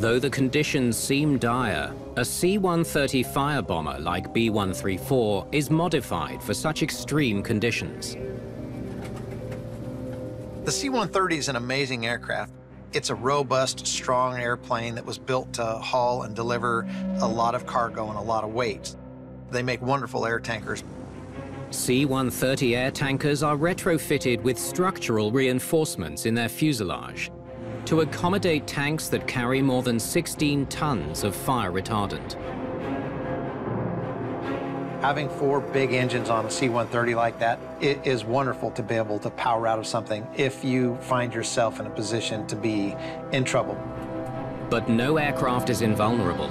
Though the conditions seem dire, a C-130 firebomber like B-134 is modified for such extreme conditions. The C-130 is an amazing aircraft. It's a robust, strong airplane that was built to haul and deliver a lot of cargo and a lot of weight. They make wonderful air tankers. C-130 air tankers are retrofitted with structural reinforcements in their fuselage to accommodate tanks that carry more than 16 tons of fire retardant. Having four big engines on a C-130 like that, it is wonderful to be able to power out of something if you find yourself in a position to be in trouble. But no aircraft is invulnerable.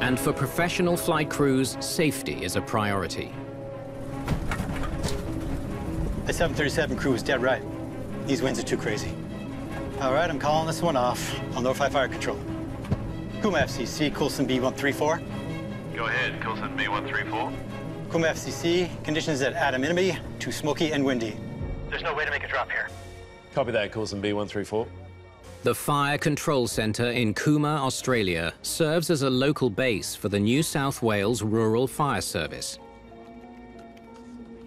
And for professional flight crews, safety is a priority. The 737 crew is dead right. These winds are too crazy. All right, I'm calling this one off. I'll notify fire control. Cooma FCC, Coulson B134. Go ahead, Coulson B134. Cooma FCC, conditions at Adaminaby, too smoky and windy. There's no way to make a drop here. Copy that, Coulson B134. The Fire Control Centre in Cooma, Australia, serves as a local base for the New South Wales Rural Fire Service.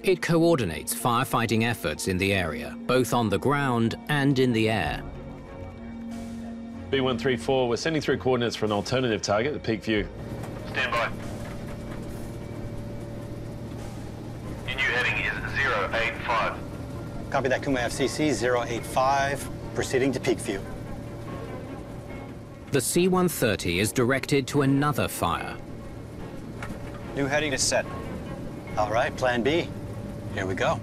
It coordinates firefighting efforts in the area, both on the ground and in the air. B134, we're sending through coordinates for an alternative target, the Peak View. Stand by. Your new heading is 085. Copy that, Cooma FCC 085, proceeding to Peak View. The C-130 is directed to another fire. New heading is set. All right, plan B. Here we go.